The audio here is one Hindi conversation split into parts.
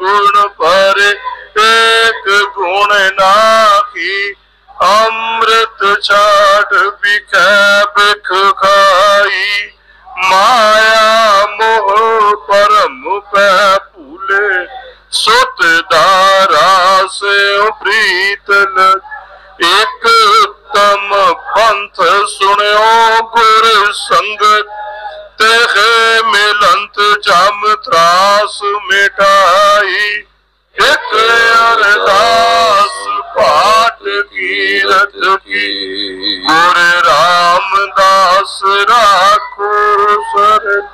गुण पर एक गुण नाखी अमृत छाट बिखै खाई माया मोह परम पै भूले सुत दारा से प्रीत एक उत्तम पंथ सुनो गुर संगत तेह मिलंत, जम त्रास मिटाई। एक अरदास पाठ कीरत की। गुर रामदास राखो सर।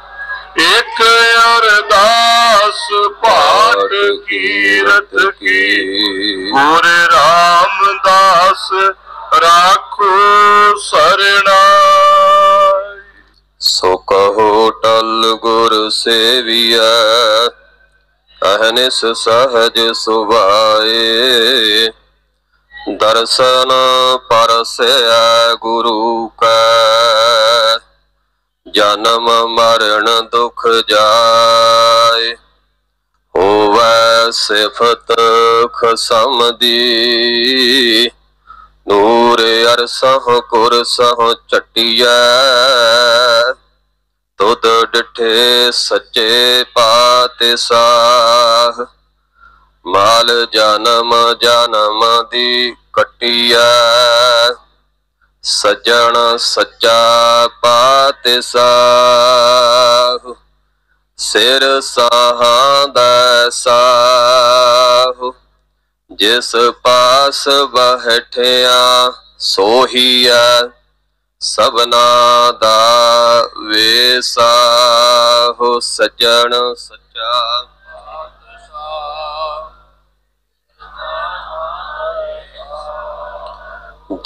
एक अरदास पाठ कीरत की। गुर ਗੁਰ ਸੇਵੀਐ ਅਹਨਿਸ ਸਹਜ ਸੁਭਾਏ। ਦਰਸ਼ਨ ਪਰਸੈ ਗੁਰੂ ਕੈ, ਜਨਮ ਮਰਨ ਦੁਖ ਜਾਏ। ਹੋਵੈ ਸਿਫਤ ਖਸਮ ਦੀ ਨੂਰ ਅਰਸਹ ਕੁਰ ਸਹ ਤੁਧ ਡਿਠੇ ਸੱਚੇ ਪਾਤਸ਼ਾਹ। ਮਾਲ ਜਨਮ ਜਨਮ ਦੀ ਕਟਿਆ ਸਜਣ ਸੱਚਾ ਪਾਤਸ਼ਾਹ। ਸਿਰ ਸਾਹਾਂ ਦਾ ਸਾਹ। ਜਿਸ ਪਾਸ ਬਹਿਠਿਆ ਸੋਹੀਆ सबना दा वेसा हो सजन सच्चा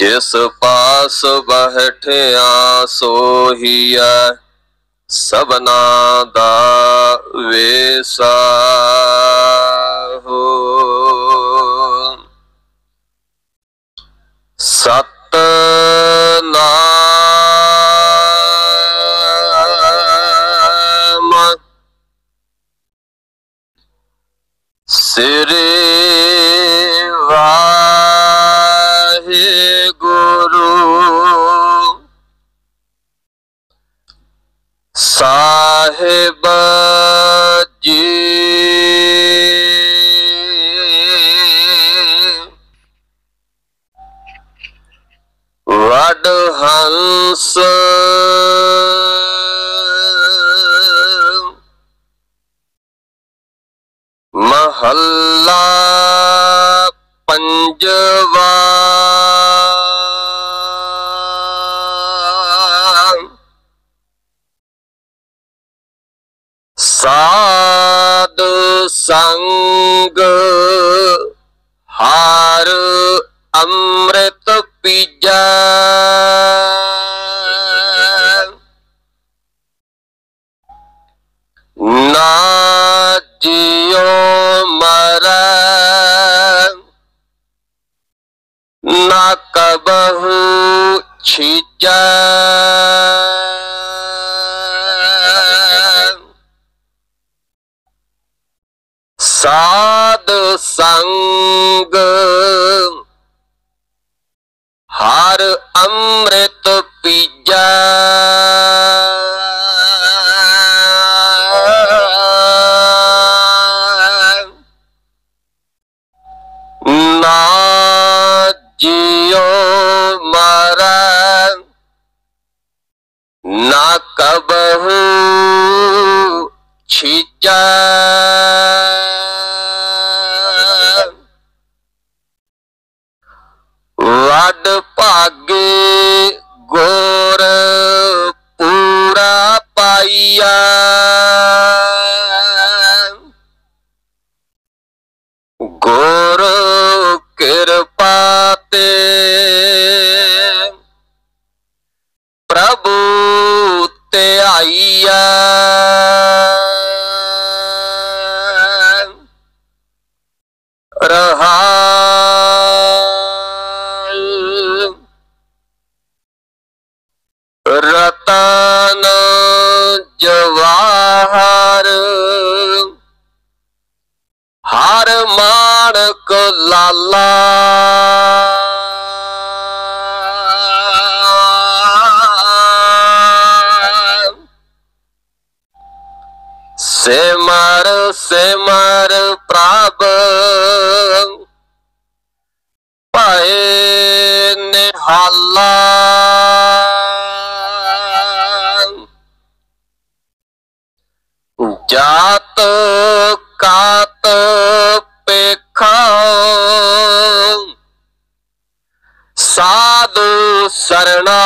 जिस पास बैठिया सोहिया सबना दा ਸਾਹਿਬ ਜੀ। ਵਡ ਹੰਸ ਮਹੱਲਾ ਪੰਜਵਾ संग। हार अमृत पीजा। ना जियो मर। ना कबहू छिजा। साध संग। हर अमृत पीजा। ना जियो मर। ना कबहू छिजा। ਤੇ ਪ੍ਰਭੂ ਤੇ ਆਈਆ ਰਹਾ ਰਤਨ ਜਵਾਹਰ ਹਰ ਮਾਨਕ ਲਾਲਾ। ਸਿਮਰ ਸਿਮਰ ਪ੍ਰਭ। ਪਾਏ ਨਿਹਾਲਾ। ਜਾਤ ਕਾਤ ਪੇਖਾ। ਸਾਧੂ ਸਰਣਾ।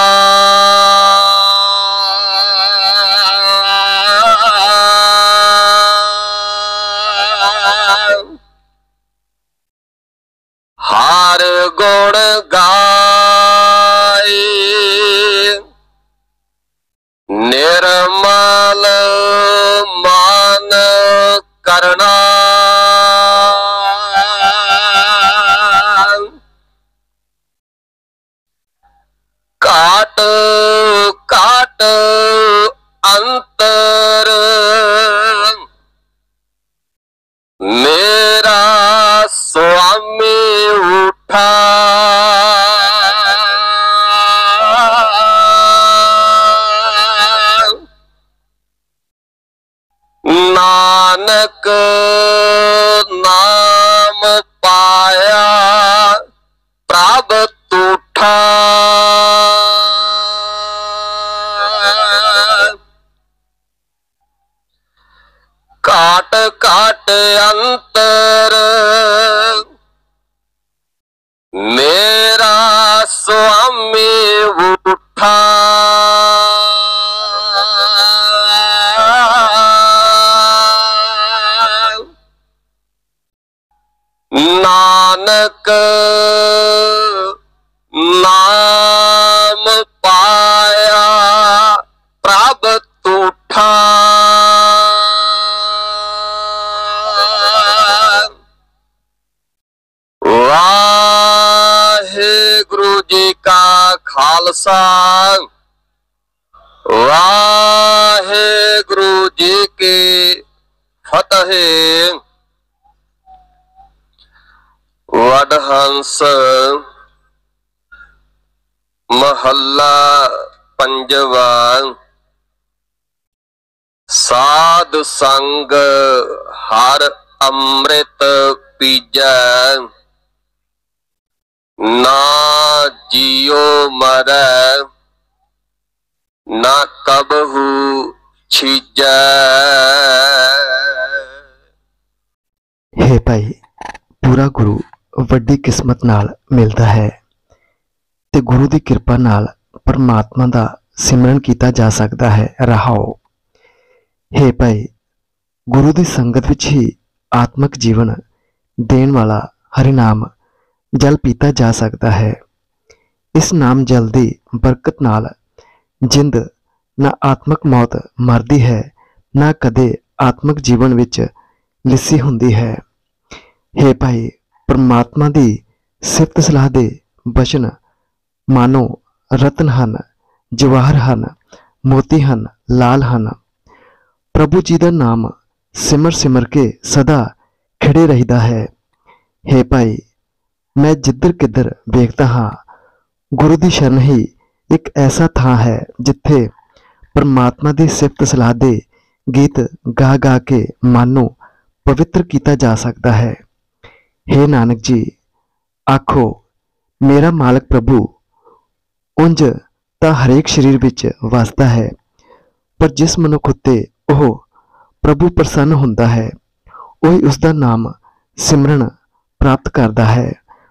अंतर। मेरा स्वामी उठा। नानक नाम पाया प्राप्त उठा। अंतर। मेरा स्वामी उठा। नानक नाम पाया प्रभ तूठा ਵਾਹਿਗੁਰੂ ਜੀ ਕਾ ਖਾਲਸਾ ਵਾਹਿਗੁਰੂ ਜੀ ਕੀ ਫਤਿਹ ਵਡਹੰਸ ਮਹੱਲਾ ਪੰਜਵਾ ਸਾਧ ਸੰਗ ਹਰ ਅੰਮ੍ਰਿਤ ਪੀਜੈ ਨਾ ਜਿਉ ਮਰੈ, ਨਾ ਕਬਹੂ ਛੀਜੈ। ਹੇ ਭਾਈ, ਪੂਰਾ ਗੁਰੂ ਵੱਡੀ ਕਿਸਮਤ ਨਾਲ ਮਿਲਦਾ ਹੈ ਤੇ ਗੁਰੂ ਦੀ ਕਿਰਪਾ ਨਾਲ ਪਰਮਾਤਮਾ ਦਾ ਸਿਮਰਨ ਕੀਤਾ ਜਾ ਸਕਦਾ ਹੈ, ਰਹਾਓ। ਹੇ ਭਾਈ, ਗੁਰੂ ਦੀ ਸੰਗਤ ਵਿੱਚ ਹੀ ਆਤਮਿਕ ਜੀਵਨ ਦੇਣ ਵਾਲਾ ਹਰੀ ਨਾਮ ਜਲ ਪੀਤਾ ਜਾ ਸਕਦਾ ਹੈ ਇਸ ਨਾਮ ਜਲ ਦੀ ਬਰਕਤ ਨਾਲ ਜਿੰਦ ਨਾ ਆਤਮਿਕ ਮੌਤ ਮਰਦੀ ਹੈ ਨਾ ਕਦੇ ਆਤਮਿਕ ਜੀਵਨ ਵਿੱਚ ਲਿੱਸੀ ਹੁੰਦੀ ਹੈ ਹੇ ਭਾਈ ਪਰਮਾਤਮਾ ਦੀ ਸਿਫਤ ਸਲਾਹ ਦੇ ਬਚਨ ਮਾਨੋ ਰਤਨ ਹਨ ਜਵਾਹਰ ਹਨ ਮੋਤੀ ਹਨ ਲਾਲ ਹਨ ਪ੍ਰਭੂ ਜੀ ਦਾ ਨਾਮ ਸਿਮਰ ਸਿਮਰ ਕੇ ਸਦਾ ਖਿੜੇ ਰਹਿਦਾ ਹੈ ਹੇ ਭਾਈ ਮੈਂ ਜਿੱਧਰ ਕਿੱਧਰ ਵੇਖਦਾ ਹਾਂ ਗੁਰੂ ਦੀ ਸ਼ਰਨ ਹੀ ਇੱਕ ਐਸਾ ਥਾਂ ਹੈ ਜਿੱਥੇ ਪਰਮਾਤਮਾ ਦੀ ਸਿਫਤ ਸਲਾਹ ਦੇ ਗੀਤ ਗਾ ਗਾ ਕੇ ਮਨ ਨੂੰ ਪਵਿੱਤਰ ਕੀਤਾ ਜਾ ਸਕਦਾ ਹੈ हे ਨਾਨਕ ਜੀ ਆਖੋ ਮੇਰਾ ਮਾਲਕ ਪ੍ਰਭੂ ਉੰਜ ਤਾਂ ਹਰੇਕ ਸਰੀਰ ਵਿੱਚ ਵਸਦਾ ਹੈ ਪਰ ਜਿਸ ਮਨੁੱਖ ਉੱਤੇ ਉਹ ਪ੍ਰਭੂ ਪ੍ਰਸੰਨ ਹੁੰਦਾ ਹੈ ਉਹੀ ਉਸ ਦਾ ਨਾਮ ਸਿਮਰਨ ਪ੍ਰਾਪਤ ਕਰਦਾ ਹੈ